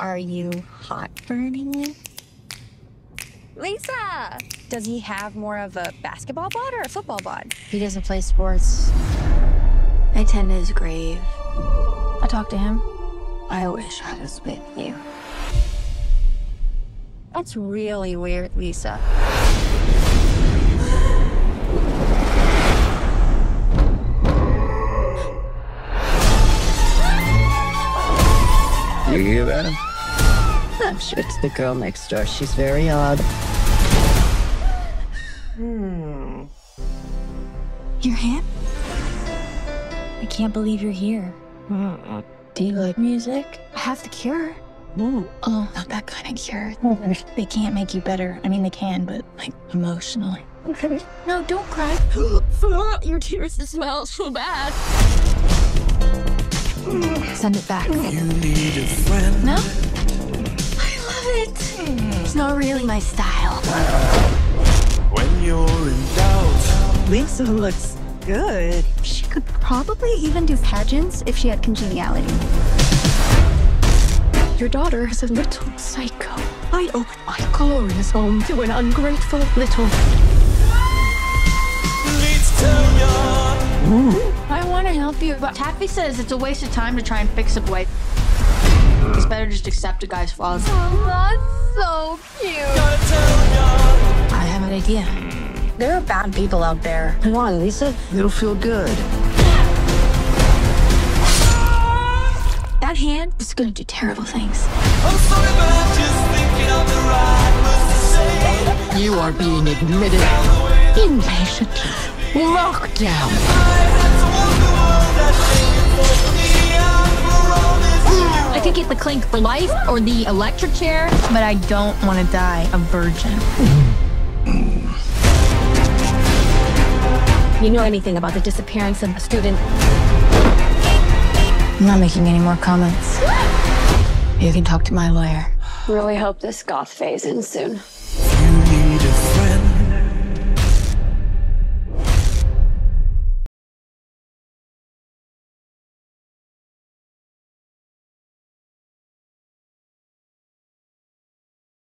Are you hot for anyone? Lisa! Does he have more of a basketball bod or a football bod? He doesn't play sports. I tend to his grave. I talk to him. I wish I was with you. That's really weird, Lisa. You hear that? I'm sure it's the girl next door. She's very odd. Hmm. Your hand? I can't believe you're here. Do you like music? I have the cure. Ooh. Oh, not that kind of cure. They can't make you better. I mean, they can, but like emotionally. No, don't cry. Your tears smell so bad. Send it back. You need a friend. No? I love it. It's not really my style. When you're in doubt. Lisa looks good. She could probably even do pageants if she had congeniality. Your daughter is a little psycho. I opened my glorious home to an ungrateful little. Leads help you, but Taffy says it's a waste of time to try and fix a boy. It's better just accept a guy's flaws. Oh, that's so cute. Gotta tell ya. I have an idea. There are bad people out there. Come on, Lisa. It'll feel good. That hand is gonna do terrible things. I'm sorry, but I'm just thinking of the right words to say. You are being admitted inpatient lockdown. Get the clink for life or the electric chair, but I don't want to die a virgin. You know anything about the disappearance of a student? I'm not making any more comments. You can talk to my lawyer. Really hope this goth phase ends soon.